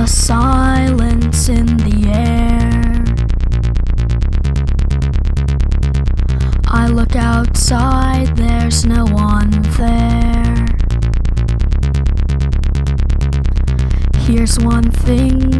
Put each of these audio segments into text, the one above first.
the silence in the air. I look outside, there's no one there. Here's one thing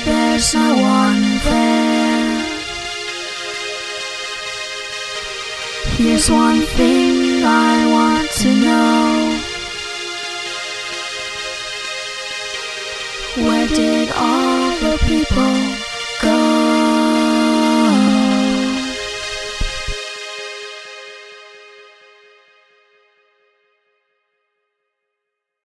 like there's no one there. Here's one thing I want to know. Where did all the people